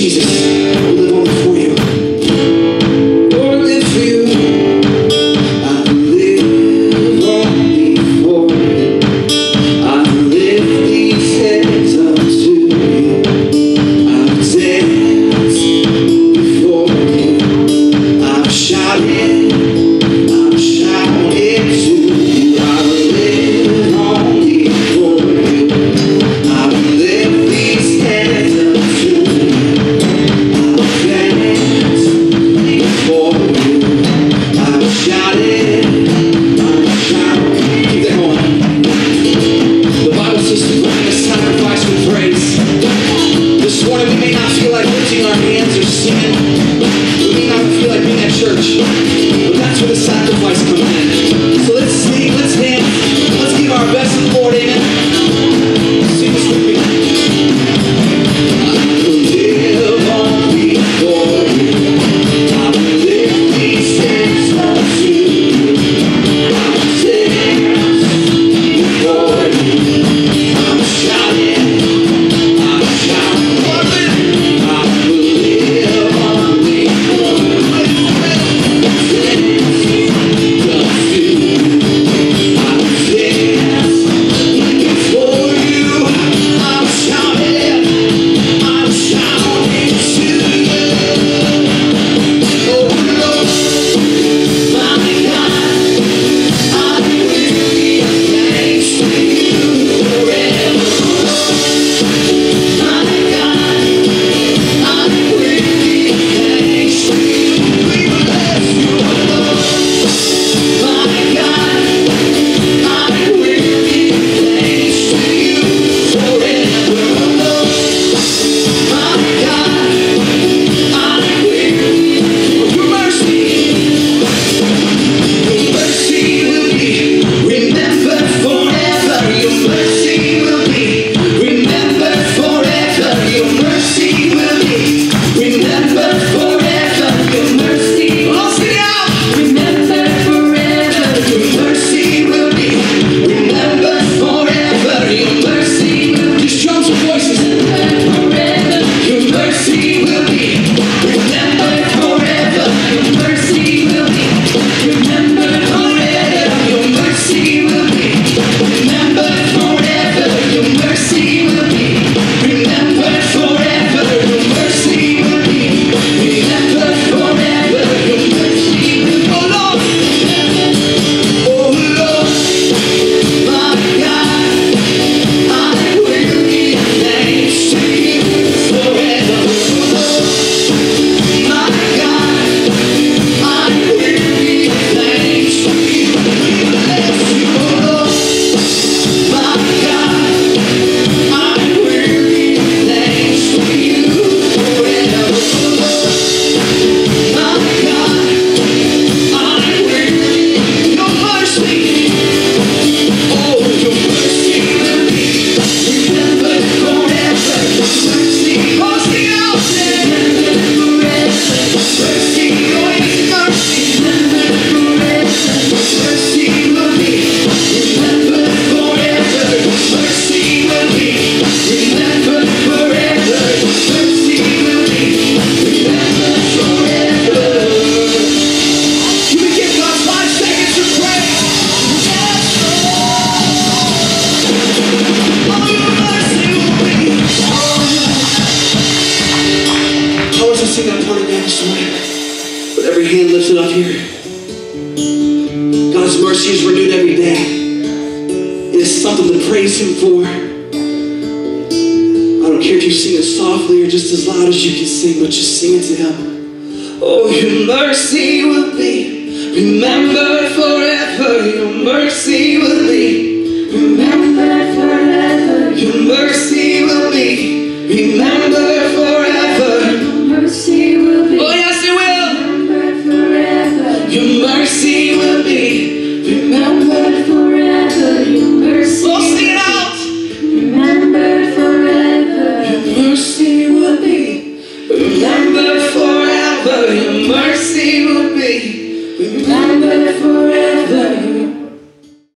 Jesus. morning we may not feel like lifting our hands or singing. We may not feel like being at church. But that's where the sacrifice comes in. So let's sing, let's dance, let's give our best and Lord I gotta down this morning. With every hand lifted up here, God's mercy is renewed every day. It's something to praise Him for. I don't care if you sing it softly or just as loud as you can sing, but just sing it to Him. Oh, Your mercy will be remembered forever. Your mercy will be.